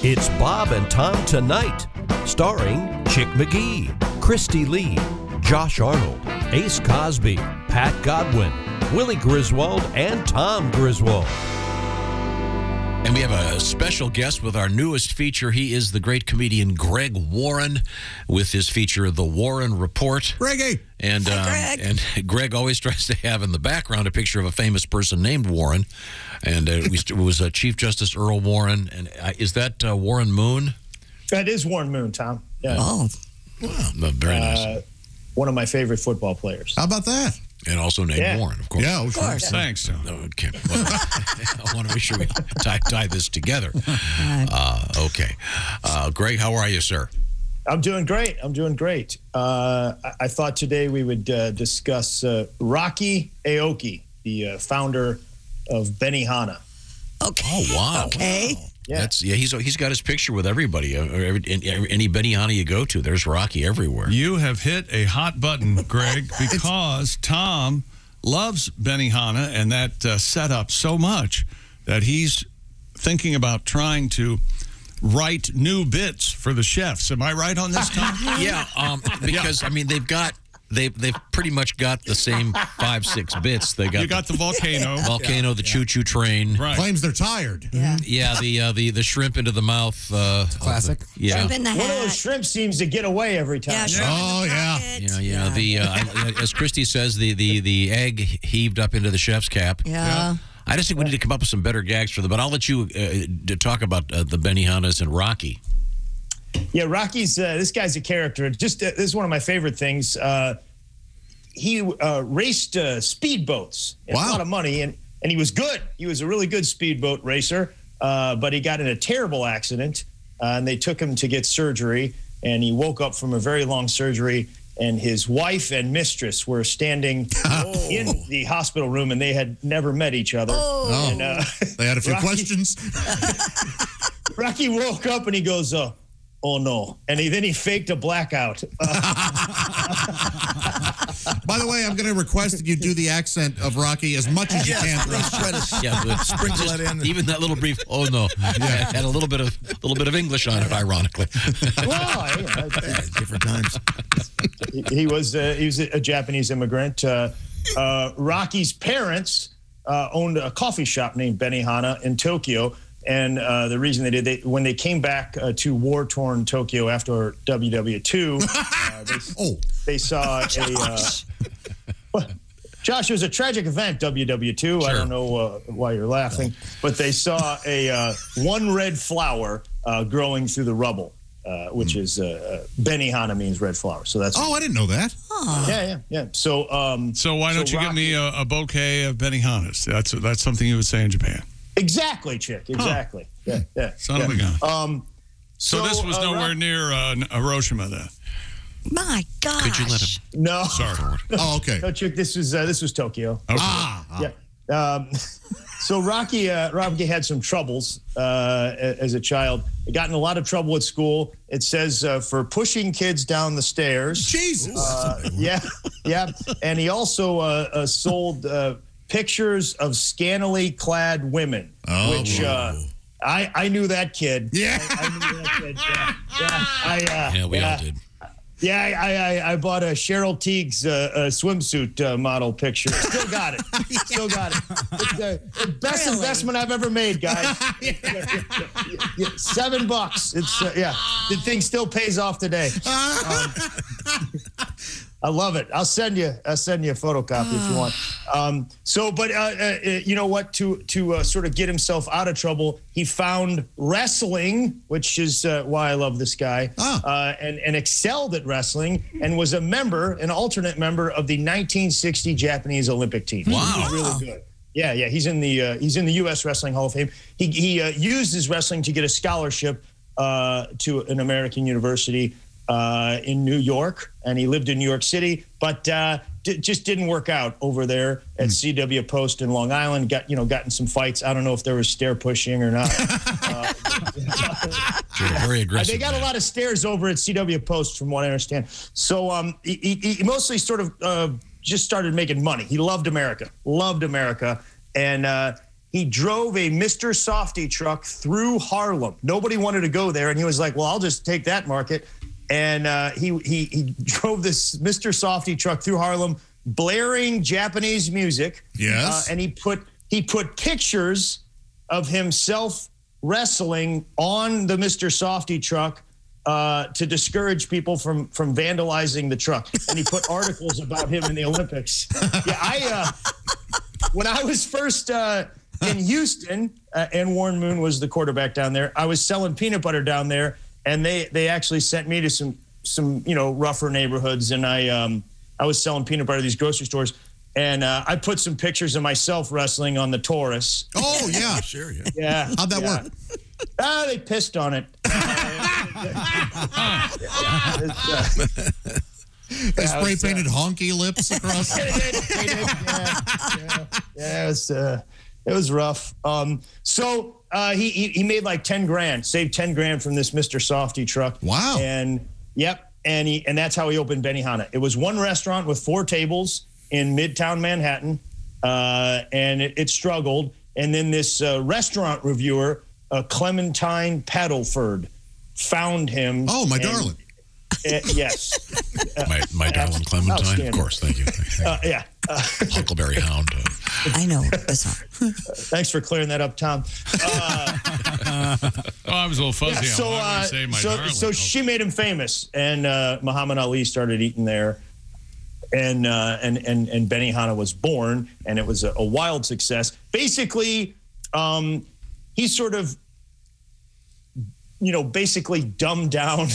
It's Bob and Tom Tonight, starring Chick McGee, Kristi Lee, Josh Arnold, Ace Cosby, Pat Godwin, Willie Griswold, and Tom Griswold. And we have a special guest with our newest feature. He is the great comedian Greg Warren with his feature, The Warren Report. Greggy. And, Hi, um, Greg. and Greg always tries to have in the background a picture of a famous person named Warren. And uh, it was- it was uh, Chief Justice Earl Warren. And uh, is that uh, Warren Moon? That is Warren Moon, Tom. Yeah. Oh, Wow, very nice. Uh, one of my favorite football players. How about that? And also named yeah. Warren, of course. Yeah, of course. Thanks, Tom. Okay. Well, I want to make sure we tie, tie this together. Uh, okay. Uh, Greg, how are you, sir? I'm doing great. I'm doing great. Uh, I, I thought today we would uh, discuss uh, Rocky Aoki, the uh, founder of Benihana. okay. Oh, wow. Okay. Yeah. That's yeah. He's he's got his picture with everybody. Uh, or every, any, any Benihana you go to, there's Rocky everywhere. You have hit a hot button, Greg, because Tom loves Benihana and that uh, setup so much that he's thinking about trying to write new bits for the chefs. Am I right on this, Tom? Yeah, um, because I mean they've got they they've pretty much got the same five six bits. They got you got the volcano. the volcano, the choo choo train. Right. Claims they're tired. Yeah. Yeah, the uh, the the shrimp into the mouth. Uh, Classic. yeah. Shrimp in the One of those shrimp seems to get away every time. Yeah, shrimp Oh, in yeah. pocket. Yeah, yeah. The uh, as Kristi says, the, the the egg heaved up into the chef's cap. Yeah. I just think we need to come up with some better gags for them. But I'll let you uh, talk about uh, the Benihanas and Rocky. Yeah, Rocky's uh, this guy's a character. Just uh, this is one of my favorite things. Uh, he uh, raced uh, speedboats. Wow. A lot of money, and and he was good. He was a really good speedboat racer. Uh, but he got in a terrible accident, uh, and they took him to get surgery. And he woke up from a very long surgery, and his wife and mistress were standing in the hospital room, and they had never met each other. Oh. And, uh, They had a few Rocky- questions. Rocky woke up and he goes, uh, "Oh no!" And he, then he faked a blackout. By the way, I'm going to request that you do the accent of Rocky as much as you can. Yeah, but Sprinkle just that in. Even that little brief. Oh no, Yeah, had a little bit of little bit of English on it, ironically. well, you know, Different times. he, he was uh, he was a Japanese immigrant. Uh, uh, Rocky's parents uh, owned a coffee shop named Benihana in Tokyo. And uh, the reason they did, they, when they came back uh, to war-torn Tokyo after WW2, uh, they, Oh, they saw a. Uh, well, Josh, it was a tragic event, WW2. I don't know uh, why you're laughing, but they saw a uh, one red flower uh, growing through the rubble, uh, which is uh, uh, Benihana means red flower. So that's oh, I didn't know that. yeah, yeah, yeah. So, um, So why don't you Rocky- get me a, a bouquet of Benihanas? That's that's something you would say in Japan. Exactly, chick, exactly. Yeah, yeah. Son yeah. of a gun. Um, So, this was uh, nowhere Rock- near uh, Hiroshima then. My God. Could you let him? No, Sorry. Oh, okay. no, chick. This was uh, this was Tokyo. Okay. Ah, ah. Yeah. Um, so Rocky, uh, Rocky had some troubles uh, as a child. He got in a lot of trouble at school. It says uh, for pushing kids down the stairs. Jesus. Uh, yeah, yeah. And he also uh, uh, sold uh, pictures of scantily clad women, Oh, which uh, I I knew that kid. yeah. I knew that kid. Yeah, yeah. I, uh, Yeah, we yeah. all did. Yeah, I, I, I bought a Cheryl Tiegs uh, uh, swimsuit uh, model picture. Still got it. Still got it. It's the the best Really? investment I've ever made, guys. Yeah, yeah, yeah, yeah. Seven bucks. It's uh, yeah. The thing still pays off today. Um, I love it. I'll send you. I'll send you a photocopy if you want. Um, so, but uh, uh, uh, you know what? To to uh, sort of get himself out of trouble, he found wrestling, which is uh, why I love this guy, Ah. uh, and and excelled at wrestling, and was a member, an alternate member of the 1960 Japanese Olympic team. Wow. He was really good. Yeah, yeah. He's in the uh, he's in the U.S. Wrestling Hall of Fame. He he uh, used his wrestling to get a scholarship uh, to an American university uh, in New York, and he lived in New York City, but uh, d- just didn't work out over there at CW Post in Long Island. Got you know got in some fights. I don't know if there was stair pushing or not. You're very aggressive. they got a lot of stairs over at CW Post, from what I understand. So um, he, he, he mostly sort of uh, just started making money. He loved America, loved America, and uh, he drove a Mr. Softee truck through Harlem. Nobody wanted to go there, and he was like, "Well, I'll just take that market." And uh, he he he drove this Mr. Softee truck through Harlem, blaring Japanese music. Yes. Uh, and he put he put pictures of himself wrestling on the Mr. Softee truck uh, to discourage people from from vandalizing the truck. And he put articles about him in the Olympics. Yeah, I uh, when I was first uh, in Houston, uh, and Warren Moon was the quarterback down there. I was selling peanut butter down there, and they they actually sent me to some some you know rougher neighborhoods, and I um, I was selling peanut butter at these grocery stores. And uh, I put some pictures of myself wrestling on the Taurus. Oh yeah. Sure, yeah. Yeah. How'd that yeah. work? Ah, they pissed on it. They spray was, uh, painted honky lips across. They did, they did, yeah, yeah. Yeah, it was uh, it was rough. Um, so uh, he, he he made like ten grand, saved ten grand from this Mr. Softee truck. Wow. And yep, and he and that's how he opened Benihana. It was one restaurant with four tables in Midtown Manhattan, uh, and it, it struggled. And then this uh, restaurant reviewer, uh, Clementine Paddleford, found him. Oh, my and- darling. uh, yes. My, my darling Clementine, of course. Thank you. Uh, yeah. Uh, Huckleberry Hound. uh, I know the song. thanks for clearing that up, Tom. Oh, I was a little fuzzy. Yeah, so, uh, say my so, so she made him famous, and uh, Muhammad Ali started eating there, and uh, and and and Benihana was born, and it was a, a wild success. Basically, um, he sort of, you know, basically dumbed down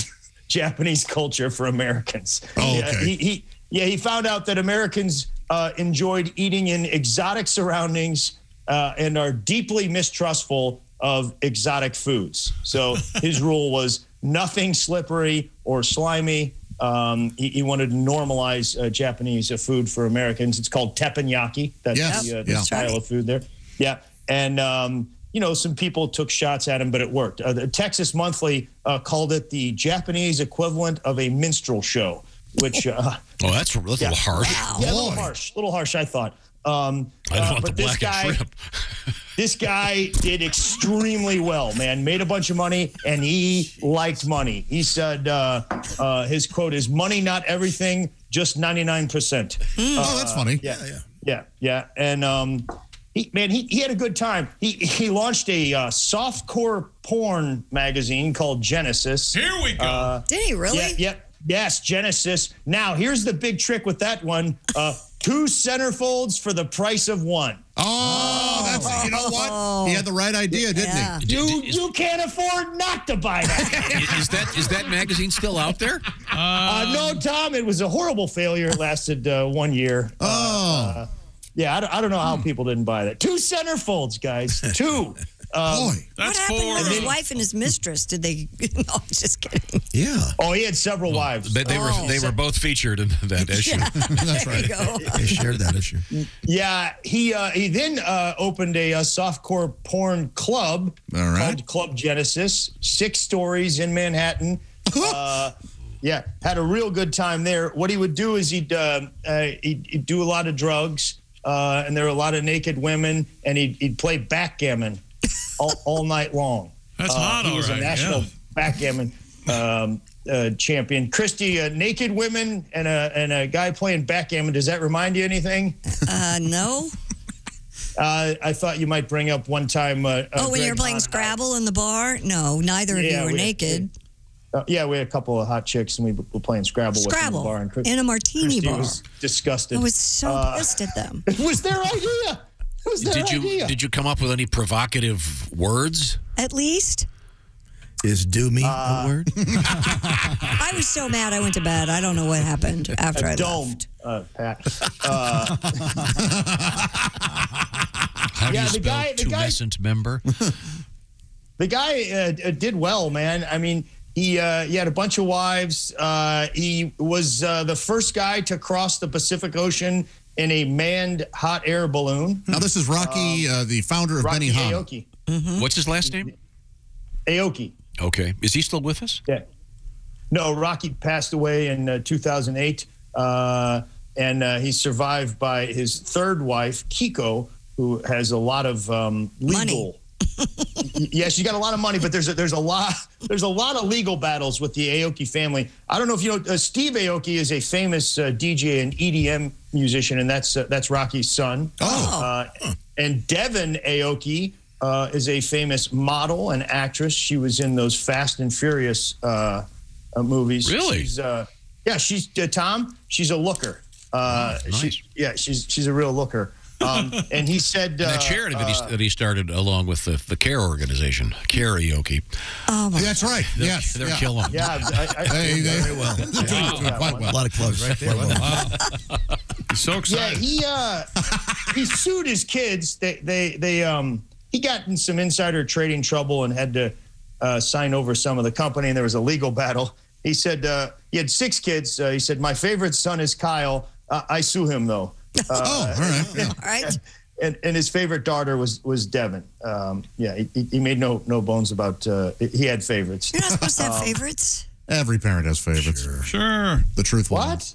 Japanese culture for Americans. Oh, Yeah, okay. he, he yeah he found out that Americans uh, enjoyed eating in exotic surroundings uh, and are deeply mistrustful of exotic foods. So his rule was nothing slippery or slimy. Um, he, he wanted to normalize uh, Japanese uh, food for Americans. It's called teppanyaki. That's Yes, the, uh, the yeah. style of food there. Yeah, and um, you know some people took shots at him, but it worked. Uh, the Texas Monthly uh, called it the Japanese equivalent of a minstrel show, which uh, Oh, that's, that's a little harsh. yeah, a little harsh, a little harsh. I thought. Um, I don't uh, want the but this guy, and shrimp. this guy did extremely well, man. Made a bunch of money, and he liked money. He said uh, uh, his quote is "Money, not everything, just ninety nine percent." oh, that's funny. Yeah, yeah, yeah, yeah. And um, he, man, he, he had a good time. He he launched a uh, softcore porn magazine called Genesis. Here we go. Did he really? Yeah, yep. Yes, Genesis. Now, here's the big trick with that one. Uh, two centerfolds for the price of one. Oh, that's you know what? He had the right idea, didn't Yeah. he? You you can't afford not to buy that. is that is that magazine still out there? uh, no, Tom, it was a horrible failure. It lasted uh, one year. Oh, Yeah, I don't, I don't know how people didn't buy that. Two centerfolds, guys. Two. Um, boy. What happened for. with his wife and his mistress? Did they? No, I'm just kidding. Yeah. oh, he had several wives. They, they were Oh. they were both featured in that issue. That's right. They shared that issue. Yeah, he uh, he then uh, opened a, uh softcore porn club All right. called Club Genesis. Six stories in Manhattan. uh, yeah, had a real good time there. What he would do is he'd uh, uh, he'd, he'd do a lot of drugs, uh, and there were a lot of naked women, and he'd, he'd play backgammon all, all night long. That's Uh, hot, He all was right, a national yeah. backgammon um, uh, champion. Kristi, uh, naked women and a and a guy playing backgammon. Does that remind you anything? Uh, no. Uh, I thought you might bring up one time. Uh, uh, Oh, when you were playing Hahn- Scrabble in the bar? No, neither of Yeah, you were we- naked. Uh, yeah, we had a couple of hot chicks, and we were playing Scrabble, with them in the bar. And in a martini Kristi bar. was disgusted. I was so Uh, pissed at them. It was their idea. It was their Did you idea. did you come up with any provocative words? At least Is do me Uh, a word? I was so mad. I went to bed. I don't know what happened after I domed, left. uh, Pat. Uh, How do Yeah, you the spell guy- the guy- tumescent member? the guy uh, uh, did well, man. I mean, he uh, he had a bunch of wives. Uh, he was uh, the first guy to cross the Pacific Ocean in a manned hot air balloon. Now this is Rocky, uh, the founder of Rocky Benihana. Aoki. What's his last name? Aoki. Okay, is he still with us? Yeah. No, Rocky passed away in uh, 2008, uh, and uh, he's survived by his third wife, Kiko, who has a lot of um, legal. Y- yeah, she's got a lot of money, but there's a, there's a lot there's a lot of legal battles with the Aoki family. I don't know if you know uh, Steve Aoki is a famous uh, DJ and EDM musician, and that's uh, that's Rocky's son. Oh. Uh, and Devon Aoki uh, is a famous model and actress. She was in those Fast and Furious uh, uh, movies. Really? She's, uh, yeah, she's uh, Tom. She's a looker. Uh, Oh, nice. she- yeah, she's she's a real looker. Um, and he said uh, that charity that, he, that he started along with the, the CARE organization, karaoke. Oh my That's right. They're, yes. they're yeah. killing. Yeah, I, I, Hey, they, Very well. They're doing, doing quite well. A lot of close right there. Wow. He's so Yeah, he uh he sued his kids. They they they um he got in some insider trading trouble and had to uh, sign over some of the company, and there was a legal battle. He said uh, he had six kids. Uh, he said my favorite son is Kyle. Uh, I sue him though. Uh, Oh, all right. Yeah. All right. and, and his favorite daughter was was Devon. Um, yeah, he, he made no no bones about uh, he had favorites. You're not supposed to have Um, favorites. Every parent has favorites. Sure. The truth. What?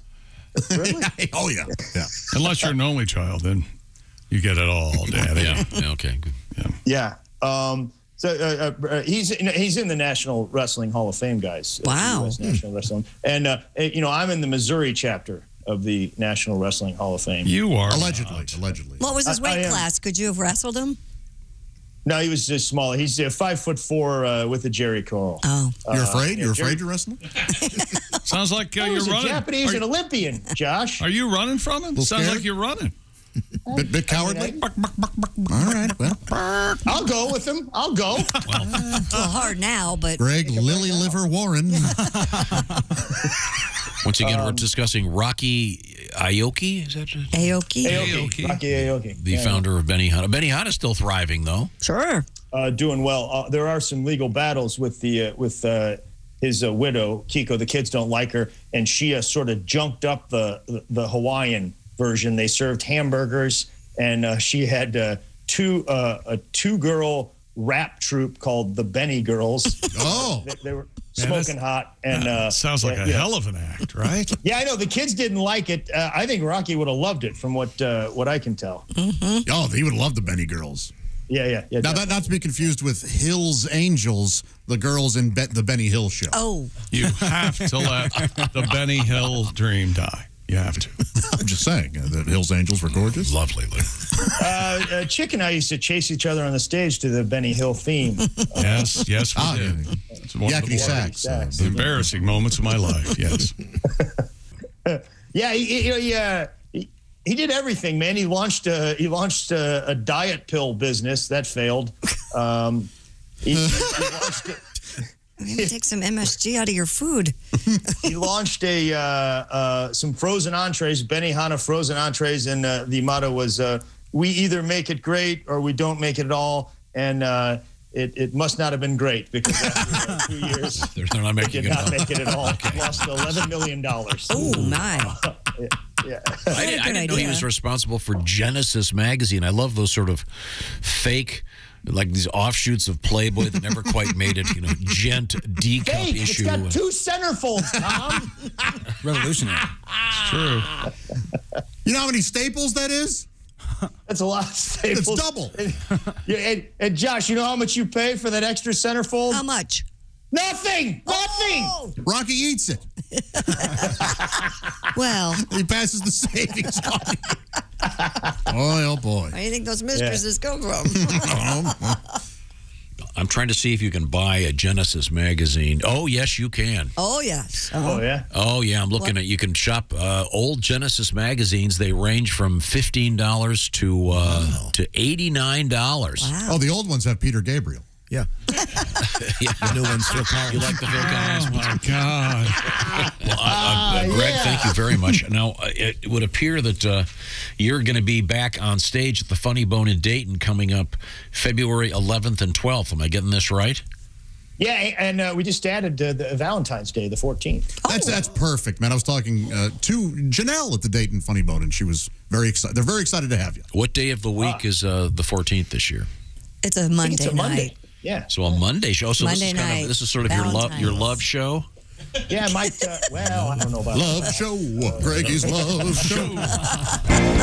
really? Oh, yeah. Yeah. Unless you're an only child, then you get it all, Daddy. Yeah. yeah, Okay. Good. Yeah. Um, so uh, uh, he's he's in the National Wrestling Hall of Fame, guys. uh, Wow. National Wrestling, and uh, you know I'm in the Missouri chapter of the National Wrestling Hall of Fame. You are Allegedly. Allegedly. What was his I- I weight class? Could you have wrestled him? No, he was just smaller. He's uh, five foot four uh, with a Jheri curl. Oh, You're afraid? yeah, You're Jerry- afraid to wrestle? Sounds like uh, you're was a running. Japanese are, and Olympian, Josh. are you running from him? Sounds scared? like you're running. Bit, bit cowardly? I- All right. Well, I'll go with him. I'll go. a little hard now, but Greg Lily Liver Warren. Once again, Um, we're discussing Rocky Aoki. Is that Aoki. Aoki. Rocky Aoki. the Yeah. founder of Benihana? Benihana's still thriving, though. Sure. uh, doing well. Uh, there are some legal battles with the uh, with uh, his uh, widow Kiko. The kids don't like her, and she uh, sort of junked up the the Hawaiian version. They served hamburgers, and uh, she had uh, two uh, a two girl rap troupe called the Benny Girls. Oh. they, they were Man, that's- smoking hot, and uh, Sounds like yeah, a yeah. hell of an act, right? Yeah, I know the kids didn't like it. Uh, I think Rocky would have loved it, from what uh, what I can tell. Oh, he would love the Benny girls. Yeah, yeah, yeah. Now, that not to be confused with Hills Angels, the girls in Be- the Benny Hill show. Oh, You have to let the Benny Hill dream die. You have to. I'm just saying uh, that Hills Angels were gorgeous. Lovely. Uh, uh, Chick and I used to chase each other on the stage to the Benny Hill theme. Yes, yes, we Ah, did. yeah. It's one of the Yakety more sax. uh, embarrassing moments of my life. Yes. Yeah, he, he, he, uh, he, he did everything, man. He launched a, he launched a, a diet pill business that failed. Um, he, he launched a, maybe take some MSG out of your food. he launched a uh, uh, some frozen entrees, Benihana frozen entrees, and uh, the motto was uh, "We either make it great or we don't make it at all." And uh, it, it must not have been great because after uh, two years, They're, they're not they making did it not up. make it at all. Lost eleven million dollars. Oh my! Yeah. I, didn't- I didn't know he was responsible for Genesis magazine. I love those sort of fake, like these offshoots of Playboy that never quite made it. You know, Gent D cup Fake. It's issue. got two centerfolds, Tom. Revolutionary. True. You know how many staples that is? That's a lot of staples. It's double. And, yeah, and, and Josh, you know how much you pay for that extra centerfold? How much? Nothing. Nothing. Oh, Rocky eats it. well, He passes the savings on. boy, oh boy. where do you think those mistresses come from? I'm trying to see if you can buy a Genesis magazine. Oh, yes, you can. oh yes. Uh-huh. Oh yeah. Oh yeah, I'm looking at. You can shop uh, old Genesis magazines. They range from fifteen dollars to uh, to eighty nine dollars. Wow. Oh, the old ones have Peter Gabriel. Yeah. The new one's Phil Collins. You like the Phil Collins? Oh my God. Well, uh, uh, Greg, thank you very much. Now, uh, it would appear that uh, you're going to be back on stage at the Funny Bone in Dayton coming up February 11th and 12th. Am I getting this right? Yeah, and uh, we just added uh, the Valentine's Day, the 14th. That's that's perfect, man. I was talking uh, to Janelle at the Dayton Funny Bone, and she was very excited. They're very excited to have you. What day of the week is uh, the 14th this year? It's a Monday it's a night. Monday. Yeah. So a Monday show. So Monday this is night. kind of this is sort of Valentine's. your love your love show. Yeah, Mike. Uh, well, I don't know about love that. show. Greggy's love show.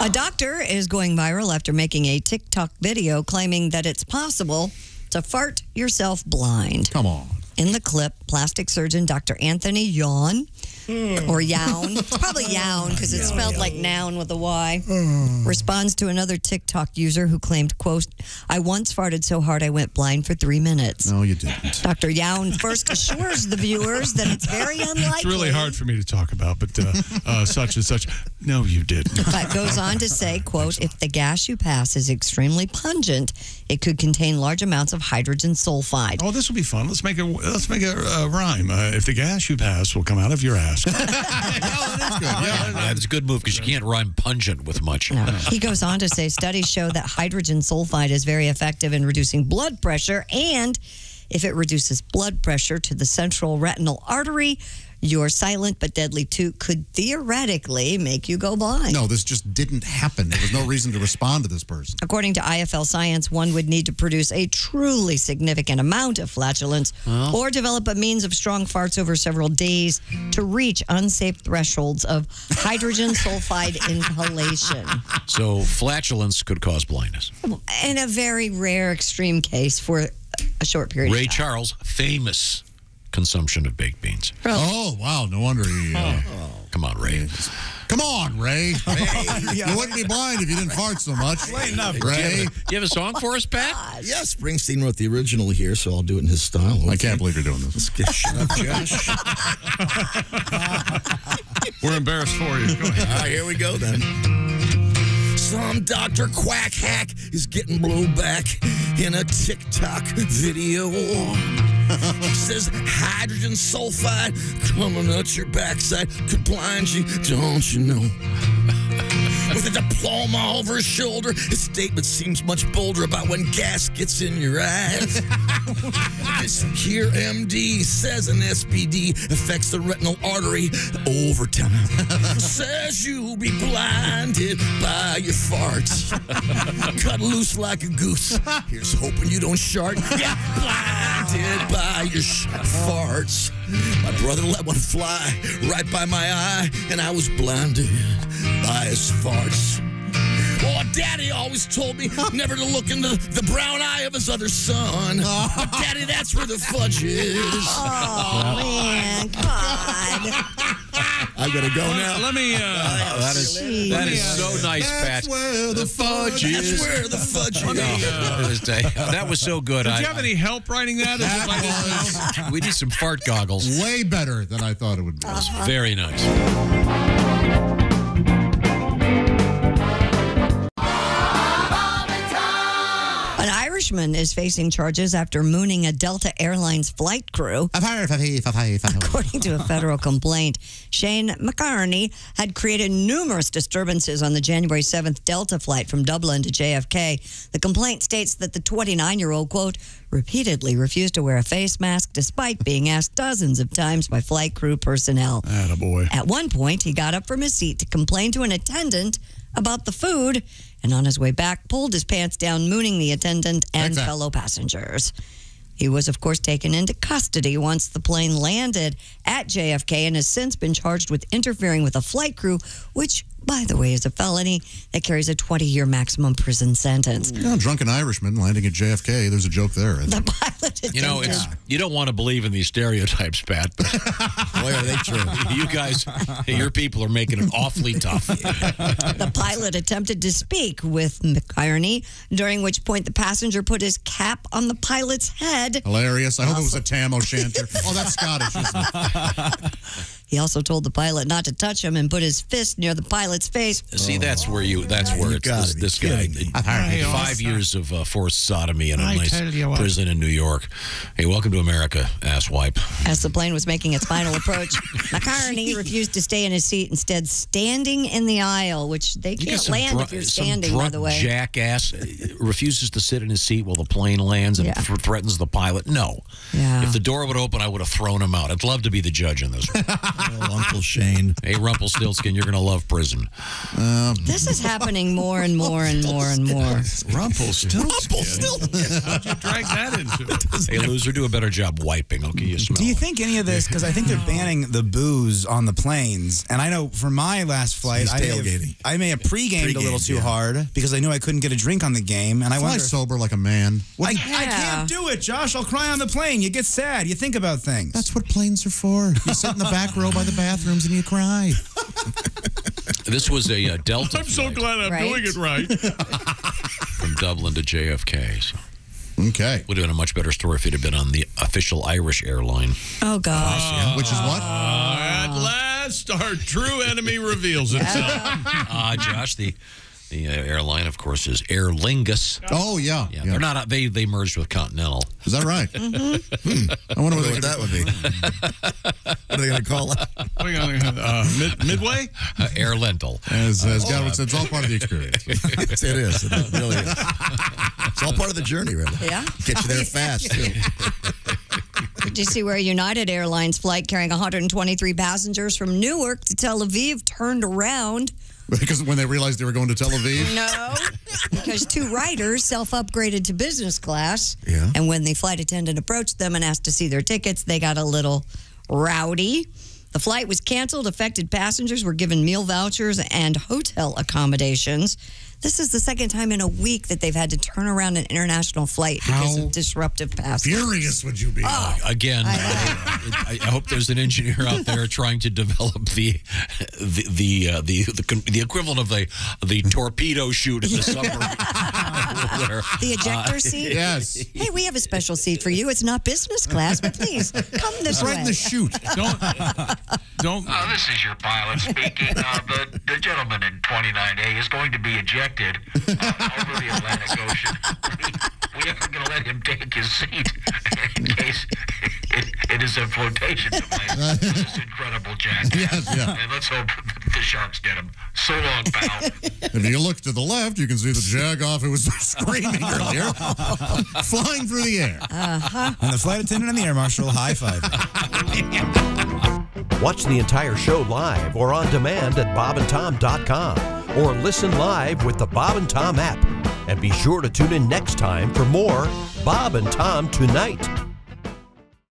A doctor is going viral after making a TikTok video claiming that it's possible to fart yourself blind. Come on. In the clip, plastic surgeon Dr. Anthony Yawn or Yown, it's probably Yown because it's spelled like noun with a Y, responds to another TikTok user who claimed, quote, I once farted so hard I went blind for three minutes. No, you didn't. Dr. Yown first assures the viewers that it's very unlikely. It's really hard for me to talk about, but uh, uh, such and such. No, you didn't. but goes on to say, quote, if the gas you pass is extremely pungent, it could contain large amounts of hydrogen sulfide. Oh, this will be fun. Let's make a let's make a, uh rhyme. Uh, if the gas you pass will come out of your ass. Yeah, that's a good move because you can't rhyme pungent with much. No. He goes on to say studies show that hydrogen sulfide is very effective in reducing blood pressure and if it reduces blood pressure to the central retinal artery, your silent but deadly toot could theoretically make you go blind. No, this just didn't happen. There was no reason to respond to this person. According to IFL Science, one would need to produce a truly significant amount of flatulence or develop a means of strong farts over several days to reach unsafe thresholds of hydrogen sulfide inhalation. So flatulence could cause blindness. In a very rare extreme case for a short period Ray of time. Charles, famous consumption of baked beans. Oh, wow. No wonder he. Uh, Come on, Ray. Come on, Ray. You wouldn't be blind if you didn't fart so much. Lighten up, Ray. Do you have a song for us, Pat? Yeah, Springsteen wrote the original here, so I'll do it in his style. I can't believe you're doing this. Let's get shut up, Josh. We're embarrassed for you. Go ahead. All right, here we go then. Some doctor quack hack is getting blowback in a TikTok video. He says hydrogen sulfide coming out your backside could blind you, don't you know? With a diploma over his shoulder, his statement seems much bolder about when gas gets in your eyes. this here MD says an SPD affects the retinal artery over time. says you'll be blinded by your farts. Cut loose like a goose. Here's hoping you don't shart. Yeah, blinded by your sh- farts. My brother let one fly right by my eye, and I was blinded by farts. Oh, Daddy always told me never to look in the, the brown eye of his other son. But Daddy, that's where the fudge is. Oh, man, God. I gotta go now. Let me. Uh, That is that is so nice, Pat. where the fudge That's where the fudge is. That was- that was so good. did I, you have any help writing that? Is it like- That I- we need some fart goggles. way better than I thought it would be. Very nice. Is facing charges after mooning a Delta Airlines flight crew. According to a federal complaint, Shane McCarney had created numerous disturbances on the January 7th Delta flight from Dublin to JFK. The complaint states that the 29 year old, quote, repeatedly refused to wear a face mask despite being asked dozens of times by flight crew personnel. Attaboy. At one point, he got up from his seat to complain to an attendant about the food, and on his way back, pulled his pants down, mooning the attendant and fellow passengers. He was, of course, taken into custody once the plane landed at JFK and has since been charged with interfering with a flight crew, which, by the way, is a felony that carries a 20 year maximum prison sentence. You know, drunken Irishman landing at JFK. There's a joke there. The pilot You know, it's you don't want to believe in these stereotypes, Pat, but Boy, are they true. you guys, your people are making it awfully tough. The pilot attempted to speak with McInerney, during which point the passenger put his cap on the pilot's head. Hilarious. I hope it was a Tam O'Shanter. oh, that's Scottish, isn't it? He also told the pilot not to touch him and put his fist near the pilot's face. See, that's where you. That's where You it's this, this guy. kidding Five years of uh, forced sodomy in a I nice tell you what. prison in New York. Hey, welcome to America, asswipe. As the plane was making its final approach, McInerney refused to stay in his seat, instead standing in the aisle, which they You can't land drunk- if you're some standing, by the way. jackass uh, refuses to sit in his seat while the plane lands and Yeah. th- threatens the pilot. No. Yeah. If the door would open, I would have thrown him out. I'd love to be the judge in this. one. oh, Uncle Shane. Hey, Rumpelstiltskin, you're going to love prison. Uh, this is happening more and more and more and more. Rumpelstiltskin. Rumpelstiltskin. How'd you drag that into it? Hey, loser, do a better job wiping. Okay, you smell Do you it. think any of this? Because I think they're banning the booze on the planes, and I know for my last flight, I may, have, tailgating. I may have pre-gamed a little too yeah. hard because I knew I couldn't get a drink on the game, and I Fly wonder. sober like a man. I, I Yeah. can't do it, Josh. I'll cry on the plane. You get sad. You think about things. That's what planes are for. You sit in the back row by the bathrooms and you cry. This was a uh, Delta I'm so flight glad I'm Right. doing it right. from Dublin to JFK. So Okay. would have been a much better story if it had been on the official Irish airline. Oh gosh. Which is what? At last, our true enemy reveals itself. Ah, Josh, the the uh, airline, of course, is Aer Lingus. Oh, yeah. Yeah, they're not. They they merged with Continental. Is that right? Hmm. I wonder what what that would be. what are they going to call it? We're gonna, uh, mid, midway? Uh, Air Lentil. As, as Godwin said, it's all part of the experience. it is. It really is. It's all part of the journey, really. Yeah. Get you there fast, too. Did you see where United Airlines flight carrying 123 passengers from Newark to Tel Aviv turned around? because when they realized they were going to Tel Aviv, No, because two writers self upgraded to business class. Yeah. And when the flight attendant approached them and asked to see their tickets, they got a little rowdy. The flight was canceled. Affected passengers were given meal vouchers and hotel accommodations. This is the second time in a week that they've had to turn around an international flight because of disruptive passengers. furious would you be? Again, I, I hope there's an engineer out there trying to develop the the the uh, the, the, the equivalent of the the torpedo chute in the submarine. Where, The ejector uh, seat? Yes. Hey, we have a special seat for you. It's not business class, but please come this It's right way. in the chute. Don't. Don't. Uh, this is your pilot speaking. Uh, the, the gentleman in 29A is going to be ejected uh, over the Atlantic Ocean. We, we aren't going to let him take his seat in case it, it is a flotation device. This is incredible, Jack. Yes, yeah. And let's hope the sharks get him. So long, pal. If you look to the left, you can see the jagoff who was screaming earlier, flying through the air. And the flight attendant and the air marshal high five. Watch the entire show live or on demand at bobandtom.com or listen live with the Bob and Tom app. And be sure to tune in next time for more Bob and Tom Tonight.